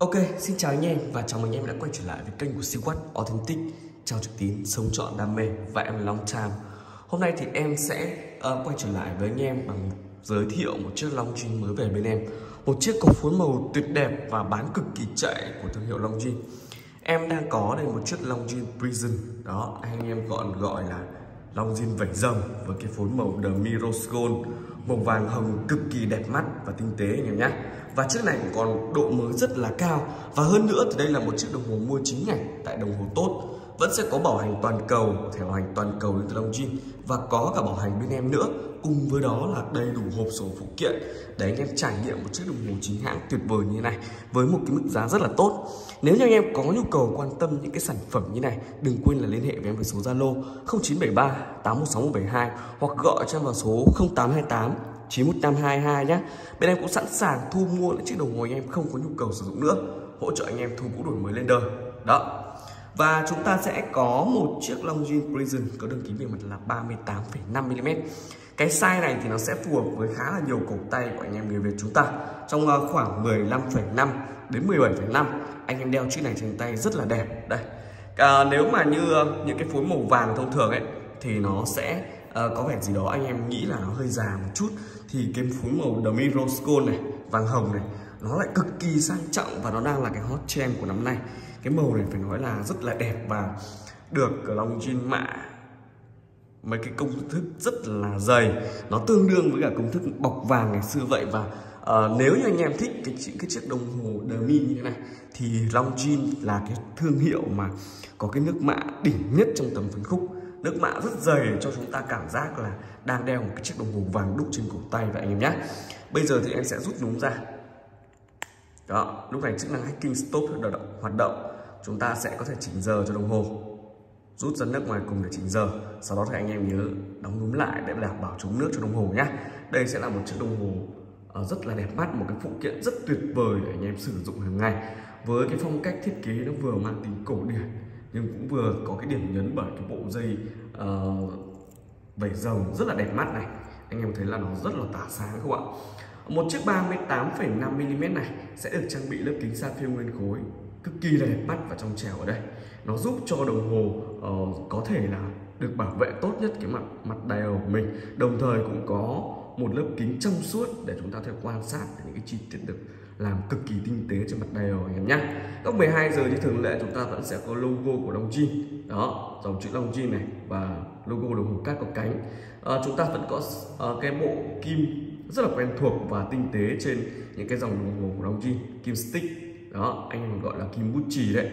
Ok, xin chào anh em và chào mừng anh em đã quay trở lại với kênh của Siêu Authentic. Chào trực tín, sống trọn đam mê và em là Long Time Hôm nay thì em sẽ uh, quay trở lại với anh em bằng giới thiệu một chiếc Long Jean mới về bên em. Một chiếc có phối màu tuyệt đẹp và bán cực kỳ chạy của thương hiệu Long Jean. Em đang có đây một chiếc Long Jean Prison. Đó, anh em gọi gọi là Long Jean vẩy rồng với cái phối màu The Mirror's Gold. Màu vàng hồng cực kỳ đẹp mắt và tinh tế anh em nhé và chiếc này cũng còn độ mới rất là cao. Và hơn nữa thì đây là một chiếc đồng hồ mua chính ngạch tại đồng hồ tốt. Vẫn sẽ có bảo hành toàn cầu, thẻ bảo hành toàn cầu đến từ Long Jin và có cả bảo hành bên em nữa. Cùng với đó là đầy đủ hộp số phụ kiện để anh em trải nghiệm một chiếc đồng hồ chính hãng tuyệt vời như thế này với một cái mức giá rất là tốt. Nếu như anh em có nhu cầu quan tâm những cái sản phẩm như này, đừng quên là liên hệ với em với số Zalo 0973 816 172 hoặc gọi cho em vào số 0828 91522 nhé Bên em cũng sẵn sàng thu mua những chiếc đồng hồ anh em không có nhu cầu sử dụng nữa Hỗ trợ anh em thu cũ đổi mới lên đời. Đó. Và chúng ta sẽ có một chiếc Longines Prison có đường kính bề mặt là 38,5mm Cái size này thì nó sẽ phù hợp với khá là nhiều cổ tay của anh em người Việt chúng ta. Trong ờ, khoảng 15,5 đến 17,5 Anh em đeo chiếc này trên tay rất là đẹp. Đây. À, Nếu mà như ờ, những cái phối màu vàng thông thường ấy Thì nó sẽ uh, có vẻ gì đó anh em nghĩ là nó hơi già một chút. Thì cái phối màu The rose Gold này vàng hồng này nó lại cực kỳ sang trọng và nó đang là cái hot trend của năm nay. Cái màu này phải nói là rất là đẹp và được Long trên mạ mấy cái công thức rất là dày. Nó tương đương với cả công thức bọc vàng ngày xưa vậy và uh, nếu như anh em thích cái cái chiếc đồng hồ The như thế này thì Long là cái thương hiệu mà có cái nước mạ đỉnh nhất trong tầm phân khúc nước mạ rất dày cho chúng ta cảm giác là đang đeo một cái chiếc đồng hồ vàng đúc trên cổ tay vậy anh em nhé. Bây giờ thì em sẽ rút núm ra. Đó, lúc này chức năng hacking stop hoạt động hoạt động. Chúng ta sẽ có thể chỉnh giờ cho đồng hồ. Rút dẫn nước ngoài cùng để chỉnh giờ. Sau đó thì anh em nhớ đóng núm lại để đảm bảo chống nước cho đồng hồ nhé. Đây sẽ là một chiếc đồng hồ ờ, rất là đẹp mắt, một cái phụ kiện rất tuyệt vời để anh em sử dụng hàng ngày. Với cái phong cách thiết kế nó vừa mang tính cổ điển nhưng cũng vừa có cái điểm nhấn bởi cái bộ dây uh, vẩy rồng rất là đẹp mắt này. Anh em thấy là nó rất là tỏa sáng không ạ? Một chiếc 38,5mm này sẽ được trang bị lớp kính sapphire nguyên khối cực kỳ là đẹp mắt và trong trẻo ở đây. Nó giúp cho đồng hồ uh, có thể là được bảo vệ tốt nhất cái mặt mặt dial của mình. Đồng thời cũng có một lớp kính trong suốt để chúng ta thể quan sát những cái chi tiết được làm cực kỳ tinh tế trên mặt dial anh em nhé lúc 12 giờ như thường lệ chúng ta vẫn sẽ có logo của đồng Jin. Đó dòng chữ đồng Jin này và logo đồng hồ cát có cánh. À, chúng ta vẫn có à, cái bộ kim rất là quen thuộc và tinh tế trên những cái dòng đồng hồ của đồng Jin kim stick. Đó anh gọi là kim bút chì đấy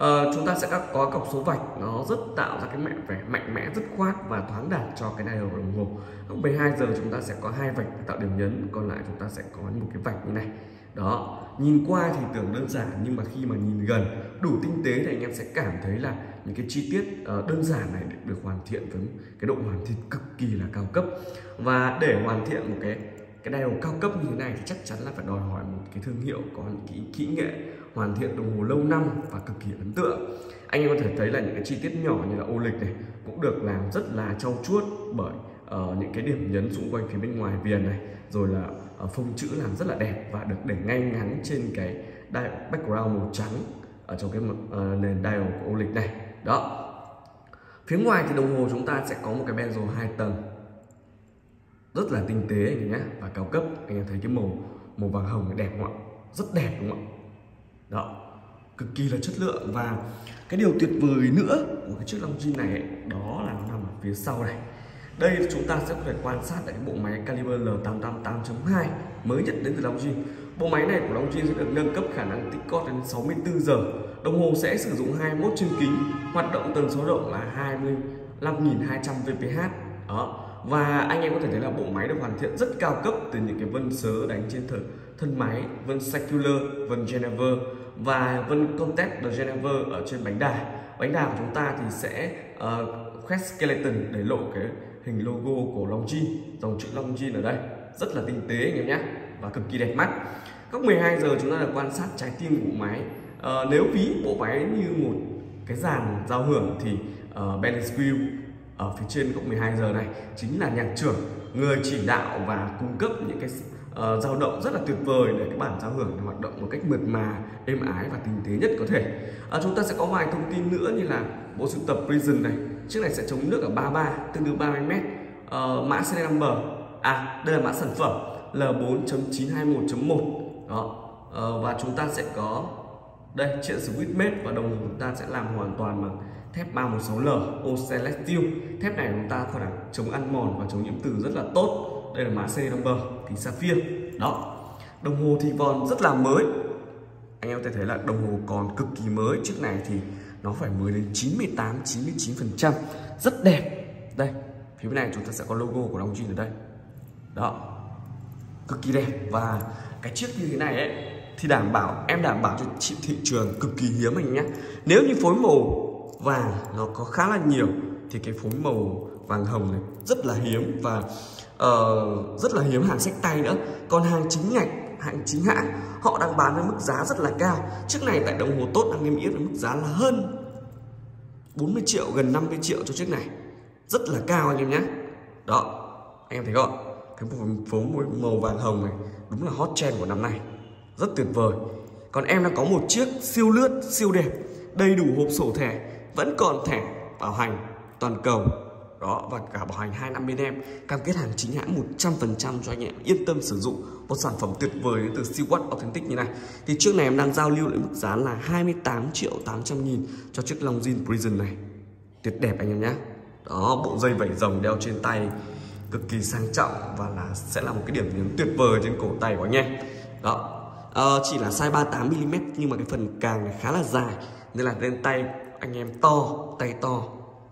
uh, chúng ta sẽ có cọc số vạch nó rất tạo ra cái mẹ vẻ mạnh mẽ dứt khoát và thoáng đạt cho cái dial đồng hồ. Lúc 12 giờ chúng ta sẽ có hai vạch tạo điểm nhấn còn lại chúng ta sẽ có một cái vạch như này. Đó nhìn qua thì tưởng đơn giản nhưng mà khi mà nhìn gần đủ tinh tế thì anh em sẽ cảm thấy là những cái chi tiết ờ, đơn giản này được hoàn thiện với cái độ hoàn thiện cực kỳ là cao cấp. Và để hoàn thiện một cái cái dial cao cấp như thế này thì chắc chắn là phải đòi hỏi một cái thương hiệu có những cái kỹ nghệ hoàn thiện đồng hồ lâu năm và cực kỳ ấn tượng. Anh em có thể thấy là những cái chi tiết nhỏ như là ô lịch này cũng được làm rất là trau chuốt bởi uh, những cái điểm nhấn xung quanh phía bên ngoài viền này rồi là uh, phông chữ làm rất là đẹp và được để ngay ngắn trên cái background màu trắng ở trong cái uh, nền dial của ô lịch này. Đó. Phía ngoài thì đồng hồ chúng ta sẽ có một cái bezel hai tầng rất là tinh tế anh em nhé và cao cấp. Anh em thấy cái màu màu vàng hồng này đẹp không ạ? Rất đẹp đúng không ạ? Đó cực kỳ là chất lượng. Và cái điều tuyệt vời nữa của cái chiếc Long Jin này ấy, đó là nó nằm ở phía sau này. Đây chúng ta sẽ có thể quan sát tại cái bộ máy caliber L888.2 mới nhất đến từ Long Jin bộ máy này của Long Jin sẽ được nâng cấp khả năng tích cót đến 64 giờ. Đồng hồ sẽ sử dụng 21 chân kính hoạt động tần số động là 25.200 VPH đó và anh em có thể thấy là bộ máy được hoàn thiện rất cao cấp từ những cái vân sớ đánh trên thử thân máy vân circular vân Geneva và vân contact de Geneva ở trên bánh đà bánh đà của chúng ta thì sẽ uh, khoét skeleton để lộ cái hình logo của Longines dòng chữ Longines ở đây. Rất là tinh tế anh em nhé và cực kỳ đẹp mắt. Các 12 giờ chúng ta được quan sát trái tim của máy. Uh, nếu ví bộ máy như một cái dàn giao hưởng thì ờ, uh, Ben ở phía trên góc 12 giờ này chính là nhạc trưởng người chỉ đạo và cung cấp những cái uh, dao động rất là tuyệt vời để cái bản giao hưởng này hoạt động một cách mượt mà êm ái và tinh tế nhất có thể. Uh, chúng ta sẽ có vài thông tin nữa như là bộ sưu tập Prison này. Chiếc này sẽ chống nước ở 33 tương đương 30 m uh, mã serial number à đây là mã sản phẩm L4.921.1 đó uh, và chúng ta sẽ có đây chiếc switch mate và đồng hồ chúng ta sẽ làm hoàn toàn bằng thép 316L O thép này chúng ta có thể chống ăn mòn và chống nhiễm từ rất là tốt. Đây là mã C number, thì sapphire. Đó. Đồng hồ thì còn rất là mới. Anh em có thể thấy là đồng hồ còn cực kỳ mới. Chiếc này thì nó phải mới đến 98 99 phần trăm. Rất đẹp. Đây, phía bên này chúng ta sẽ có logo của Long ở đây. Đó. Cực kỳ đẹp. Và cái chiếc như thế này ấy, thì đảm bảo, em đảm bảo cho chị thị trường cực kỳ hiếm anh nhé. Nếu như phối màu vàng nó có khá là nhiều thì cái phối màu vàng hồng này rất là hiếm và uh, rất là hiếm hàng sách tay nữa. Còn hàng chính ngạch hàng chính hãng họ đang bán với mức giá rất là cao. Chiếc này tại đồng hồ tốt đang niêm yết với mức giá là hơn 40 triệu gần 50 triệu cho chiếc này. Rất là cao anh em nhé. Đó anh em thấy không cái phố màu vàng hồng này đúng là hot trend của năm nay. Rất tuyệt vời. Còn em đang có một chiếc siêu lướt siêu đẹp đầy đủ hộp sổ thẻ vẫn còn thẻ bảo hành toàn cầu. Đó và cả bảo hành 2 năm bên em. Cam kết hàng chính hãng 100% cho anh em yên tâm sử dụng một sản phẩm tuyệt vời đến từ Seawatt Authentic như này. Thì trước này em đang giao lưu lại mức giá là 28 triệu 800 nghìn cho chiếc Longines Prison này. Tuyệt đẹp anh em nhé đó bộ dây vảy rồng đeo trên tay cực kỳ sang trọng và là sẽ là một cái điểm nhấn tuyệt vời trên cổ tay của anh em. Đó à, chỉ là size 38 mm nhưng mà cái phần càng này khá là dài nên là lên tay anh em to tay to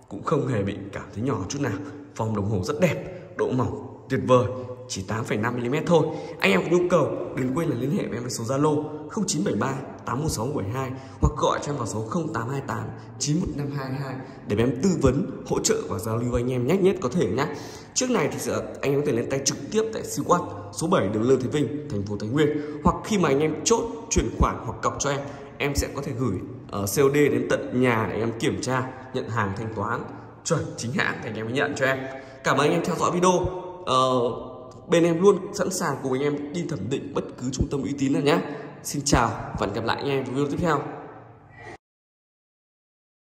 cũng không hề bị cảm thấy nhỏ chút nào. Vòng đồng hồ rất đẹp độ mỏng tuyệt vời chỉ 8,5mm thôi. Anh em có nhu cầu đừng quên là liên hệ với em với số Zalo 0973 81672 hoặc gọi cho em vào số 0828 91522 để em tư vấn hỗ trợ và giao lưu anh em nhanh nhất có thể nhé trước này thì anh em có thể lên tay trực tiếp tại siêu quát số 7 đường Lương Thế Vinh thành phố Thái Nguyên. Hoặc khi mà anh em chốt chuyển khoản hoặc cọc cho em em sẽ có thể gửi Ờ, ở COD đến tận nhà để em kiểm tra nhận hàng thanh toán. Chuẩn chính hãng thì anh em mới nhận cho em. Cảm ơn anh em theo dõi video. Uh, bên em luôn sẵn sàng cùng anh em đi thẩm định bất cứ trung tâm uy tín nào nhé. Xin chào và hẹn gặp lại anh em trong video tiếp theo.